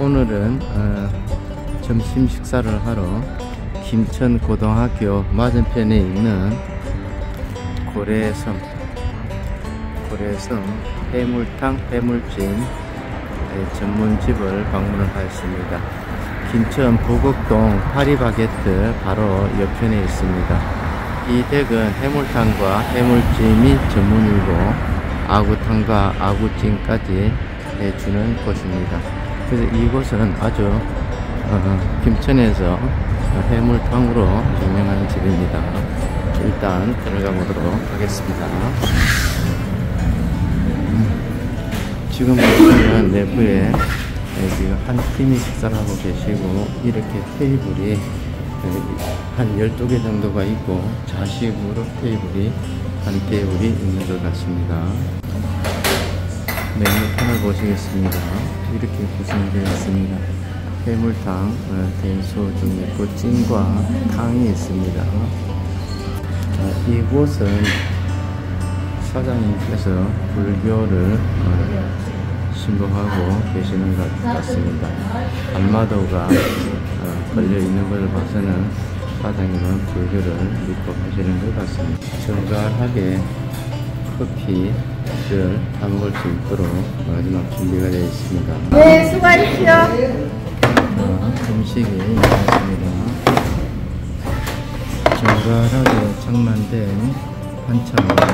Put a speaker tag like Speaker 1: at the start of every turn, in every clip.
Speaker 1: 오늘은 어, 점심 식사를 하러 김천 고등학교 맞은편에 있는 고래섬 고래섬 해물탕 해물찜 전문집을 방문을 하였습니다. 김천 부곡동 파리바게트 바로 옆편에 있습니다. 이 댁은 해물탕과 해물찜이 전문이고 아구탕과 아구찜까지 해주는 곳입니다. 그래서 이곳은 아주 어, 김천에서 해물탕으로 유명한 집입니다. 일단 들어가 보도록 하겠습니다. 지금 보시면 내부에 지금 한 팀이 식사를 하고 계시고 이렇게 테이블이 한 12개 정도가 있고 좌식으로 테이블이 한 테이블이 있는 것 같습니다. 메뉴판을 보시겠습니다. 이렇게 구성되어 있습니다. 해물탕, 어, 된소 중 있고 찜과 탕이 있습니다. 어, 이곳은 사장님께서 불교를 어, 신고하고 계시는 것 같습니다. 안마도가 어, 걸려 있는 것을 봐서는 사장님은 불교를 믿고 하시는 것 같습니다. 정갈하게 커피 를 담글 수 있도록 마지막 준비가 되어 있습니다.
Speaker 2: 네, 수고하십시오.
Speaker 1: 어, 음식이 나왔습니다. 정갈하게 장만된 반찬과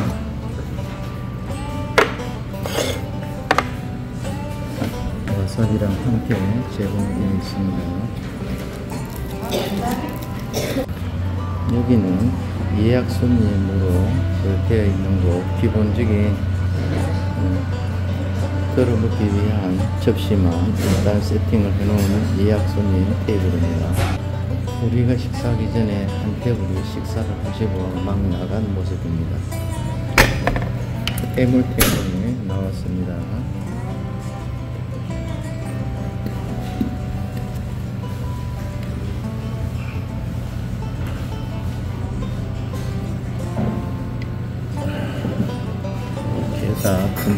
Speaker 1: 와사비랑 함께 제공되어 있습니다. 여기는 예약 손님으로 되어 있는 곳, 기본적인 들어먹기 위한 접시만 일단 세팅을 해놓은 예약 손님 테이블입니다. 우리가 식사하기 전에 한 테이블이 식사를 하시고 막 나간 모습입니다. 해물 테이블이 나왔습니다.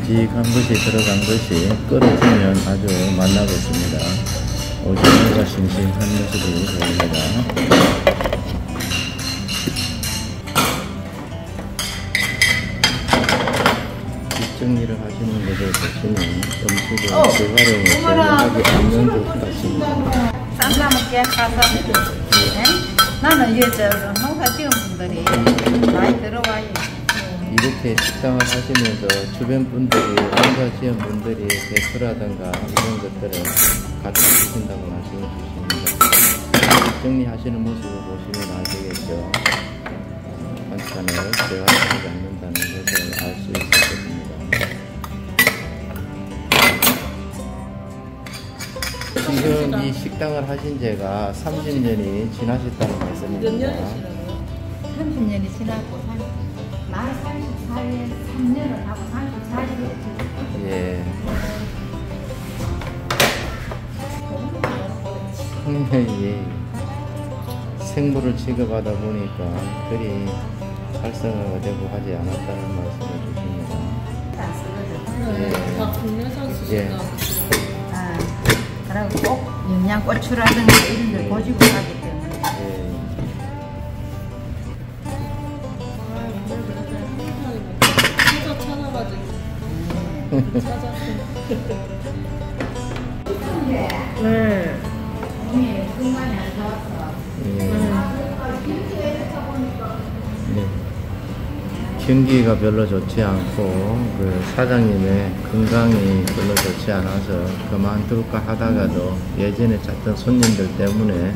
Speaker 1: 자, 큼직한 것이 들어간 것이 끓어지면 아주 맛나겠습니다. 오징어가 싱싱한 모습이 보입니다. 뒷정리를 하시는 것을 보시면 음식을
Speaker 2: 어,
Speaker 1: 전혀 하지 않는 것 같습니다.
Speaker 2: 쌈싸 먹게 가서. 네? 나는 저 농사 지은 분들이 많이 들어와요.
Speaker 1: 이렇게 식당을 하시면서 주변 분들이 지은 분들이 대추라든가 이런 것들을 같이 주신다고 말씀을 주십니다. 정리하시는 모습을 보시면 아시겠죠. 반찬을 재활용하지 않는다는 것을 알 수 있을 것입니다. 지금 이 식당을 하신 지가 30년이 지나셨다는 말씀입니다.
Speaker 2: 30년이 지나고 나 34에 3년을 하고 34년을
Speaker 1: 예. 청년이 생물을 취급하다 보니까 그리 활성화가 되고 하지 않았다는 말씀을 주십니다. 예. 예.
Speaker 2: 아, 그리고 꼭 영양고추라든가 이런 걸 고집을
Speaker 3: 찾았어. 네.
Speaker 1: 경기가 별로 좋지 않고 그 사장님의 건강이 별로 좋지 않아서 그만둘까 하다가도 예전에 찾던 손님들 때문에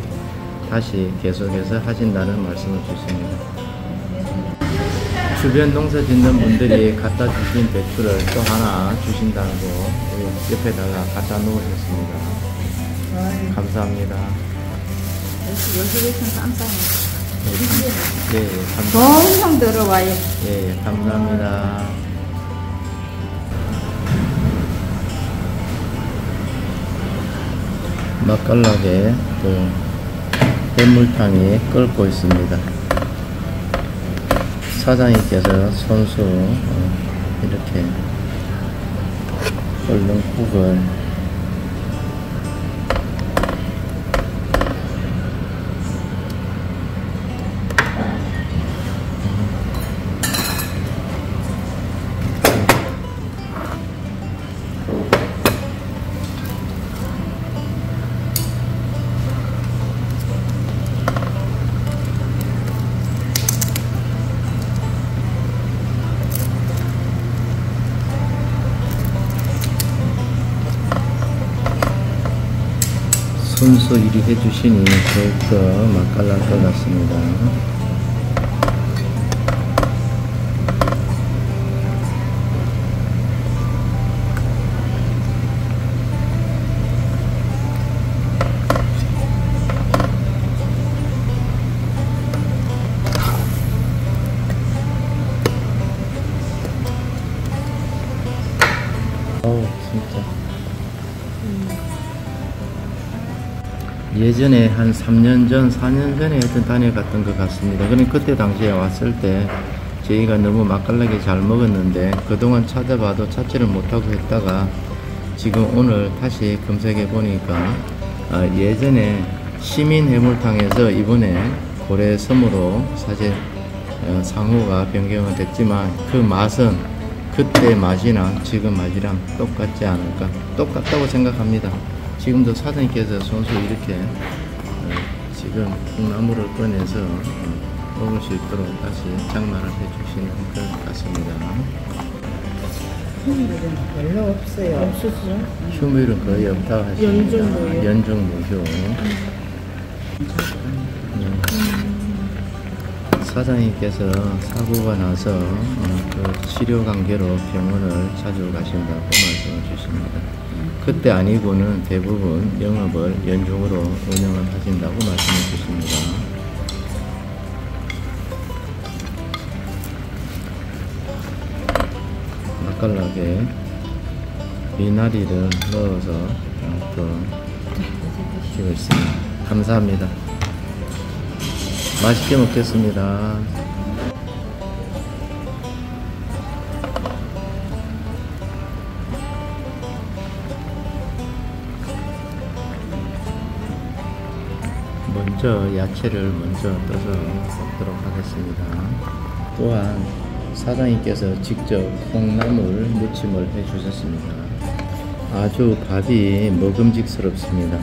Speaker 1: 다시 계속해서 하신다는 말씀을 주십니다. 주변 농사 짓는 분들이 갖다 주신 배추를 또 하나 주신다고 옆에다가 갖다 놓으셨습니다. 감사합니다. 예, 예, 감사합니다.
Speaker 2: 동성 들어와요.
Speaker 1: 예, 예, 감사합니다. 맛깔나게 또 해물탕이 끓고 있습니다. 사장님께서 손수 어, 이렇게 끓는 국을 순서 일이 해주시니 더욱더 맛깔날 것 같습니다. 예전에 한 3년 전, 4년 전에 하여튼 다녀갔던 것 같습니다. 그럼 그때 당시에 왔을 때 저희가 너무 맛깔나게 잘 먹었는데 그동안 찾아봐도 찾지를 못하고 했다가 지금 오늘 다시 검색해 보니까 아, 예전에 시민 해물탕에서 이번에 고래 섬으로 사실 어, 상호가 변경은 됐지만 그 맛은 그때 맛이나 지금 맛이랑 똑같지 않을까 똑같다고 생각합니다 지금도 사장님께서 손수 이렇게 어, 지금 콩나물을 꺼내서 어, 먹을 수 있도록 다시 장만을 해주시는 것 같습니다
Speaker 2: 별로 없어요.
Speaker 3: 없었어.
Speaker 1: 휴무일은 거의 없다고 하십니다
Speaker 3: 연중 무휴.
Speaker 1: 연중 무휴 음. 사장님께서 사고가 나서 어, 그 치료 관계로 병원을 자주 가신다고 말씀을 주십니다. 그때 아니고는 대부분 영업을 연중으로 운영을 하신다고 말씀을 주십니다. 맛깔나게 미나리를 넣어서 어, 또 주고 있습니다. 감사합니다. 맛있게 먹겠습니다. 먼저 야채를 먼저 떠서 먹도록 하겠습니다. 또한 사장님께서 직접 콩나물 무침을 해주셨습니다. 아주 밥이 먹음직스럽습니다.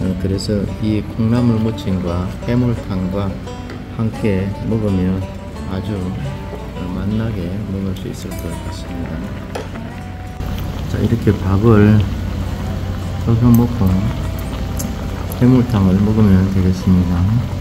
Speaker 1: 어, 그래서 이 콩나물 무침과 해물탕과 함께 먹으면 아주 어, 맛나게 먹을 수 있을 것 같습니다. 자, 이렇게 밥을 떠서 먹고 해물탕을 먹으면 되겠습니다.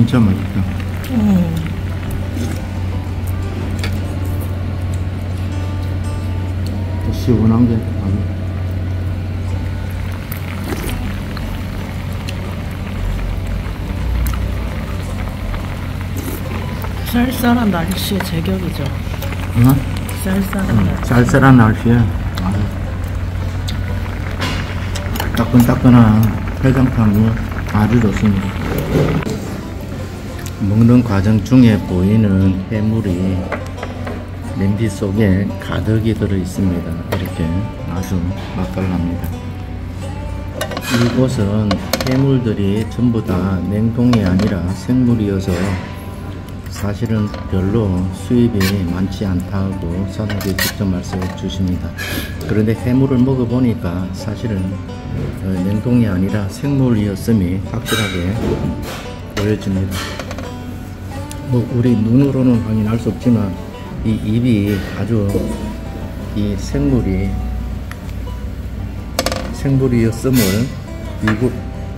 Speaker 1: 진짜 맛있다. 시원한 게 아주
Speaker 3: 쌀쌀한 날씨에 제격이죠.
Speaker 1: 어?
Speaker 3: 쌀쌀한 날.
Speaker 1: 쌀쌀한 날씨에 아주 따끈따끈한 해장탕이 아주 좋습니다. 먹는 과정 중에 보이는 해물이 냄비 속에 가득히 들어 있습니다. 이렇게 아주 맛깔납니다. 이곳은 해물들이 전부 다 냉동이 아니라 생물이어서 사실은 별로 수입이 많지 않다고 사장님이 직접 말씀해 주십니다. 그런데 해물을 먹어보니까 사실은 어, 냉동이 아니라 생물이었음이 확실하게 보여집니다. 뭐 우리 눈으로는 확인할 수 없지만 이 입이 아주 이 생물이 생물이었음을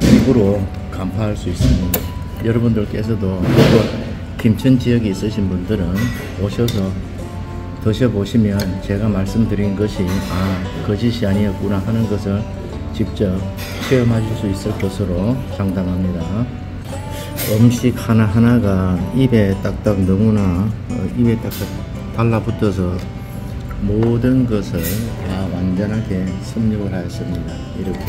Speaker 1: 일부러 간파할 수 있습니다. 여러분들께서도 김천 지역에 있으신 분들은 오셔서 드셔보시면 제가 말씀드린 것이 아 거짓이 아니었구나 하는 것을 직접 체험하실 수 있을 것으로 장담합니다. 음식 하나하나가 입에 딱딱 너무나 어, 입에 딱딱 달라붙어서 모든 것을 다 완전하게 섭렵을 하였습니다. 이렇게 예,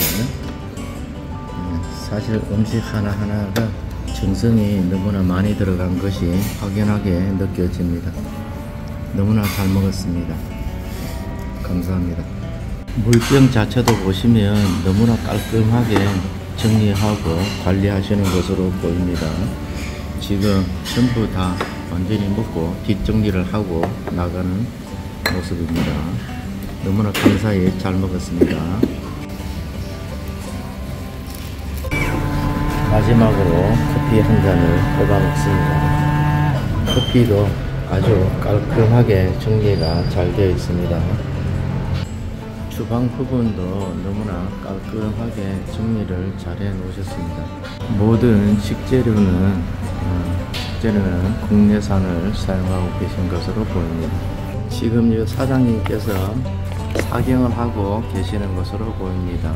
Speaker 1: 사실 음식 하나하나가 정성이 너무나 많이 들어간 것이 확연하게 느껴집니다. 너무나 잘 먹었습니다. 감사합니다. 물병 자체도 보시면 너무나 깔끔하게 정리하고 관리하시는 것으로 보입니다. 지금 전부 다 완전히 먹고 뒷정리를 하고 나가는 모습입니다. 너무나 감사히 잘 먹었습니다. 마지막으로 커피 한 잔을 뽑아 먹습니다. 커피도 아주 깔끔하게 정리가 잘 되어 있습니다. 주방 부분도 너무나 깔끔하게 정리를 잘 해 놓으셨습니다. 모든 식재료는 어, 식재료는 국내산을 사용하고 계신 것으로 보입니다. 지금 이 사장님께서 사경을 하고 계시는 것으로 보입니다.